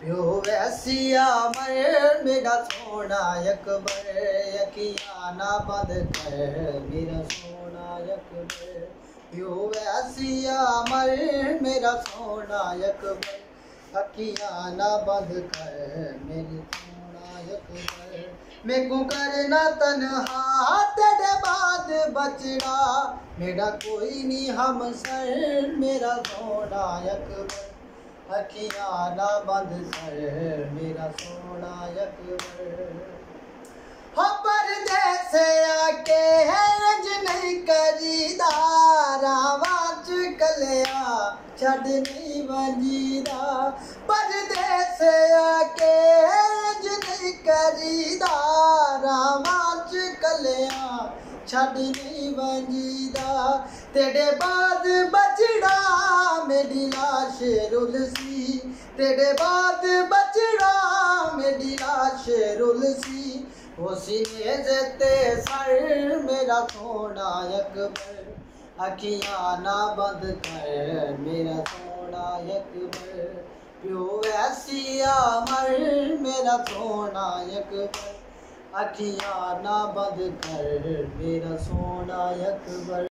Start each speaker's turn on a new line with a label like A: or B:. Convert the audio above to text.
A: ਪਿਓ ਵੈਸੀਆ ਮਰ, ਮੇਰਾ ਸੋਹਣਾ ਅਕਬਰ ਅਖੀਆਂ ਨਾ ਬੰਦ ਕਰ, ਮੇਰਾ ਸੋਹਣਾ ਅਕਬਰ। ਪਿਓ ਵੈਸੀਆ ਮਰ, ਮੇਰਾ ਸੋਹਣਾ ਅਕਬਰ ਅੱਖੀਆਂ ਨਾ ਬੰਦ ਕਰ, ਮੇਰੀ ਸੋਹਣਾ ਅਕਬਰ। ਮੇਕੂ ਕਰਨਾ ਤਨਹਾ, ਤੇਰੇ ਬਾਦ ਬਚੜਾ ਮੇਰਾ ਕੋਈ ਨਹੀਂ ਹਮਸਰ, ਮੇਰਾ ਸੋਹਣਾ ਅਕਬਰ। ਅੱਖੀਆਂ ਨਾ ਬੰਦ ਕਰ ਮੇਰਾ ਸੋਹਣਾ ਅਕਬਰ ਹੋ ਪਰਦੇਸ ਕੇ ਰਜ ਨਹੀਂ ਕਰੀਦਾ ਰਾਵਾਂ ਚ ਕਲਿਆ ਛੱਡ ਨਹੀਂ ਵੰਜੀਦਾ। ਪਰਦੇਸ ਆਕੇ ਰਜ ਨਹੀਂ ਕਰੀਦਾ ਰਾਵਾਂ ਚ ਕਲਿਆ ਛੱਡ ਨਹੀਂ ਵੰਜੀਦਾ। ਤੇਰੇ ਬਾਦ ਬਚੜਾ ਮੇਰੀ ਲਾਸ਼ ਰੁਲਸੀ। ਤੇਰੇ ਬਾਦ ਬਚੜਾ ਮੇਰੀ ਲਾਸ਼ ਰੁਲਸੀ। ਉਸਨੇ ਜਤੇ ਸਰ, ਮੇਰਾ ਸੋਹਣਾ ਅਕਬਰ। ਅੱਖੀਆਂ ਨਾ ਬੰਦ ਕਰ, ਮੇਰਾ ਸੋਹਣਾ ਅਕਬਰ। ਪਿਓ ਐਸੀਆ ਮਰ ਮੇਰਾ ਸੋਹਣਾ ਅਕਬਰ। ਅੱਖੀਆਂ ਨਾ ਬੰਦ ਕਰ ਮੇਰਾ ਸੋਹਣਾ ਅਕਬਰ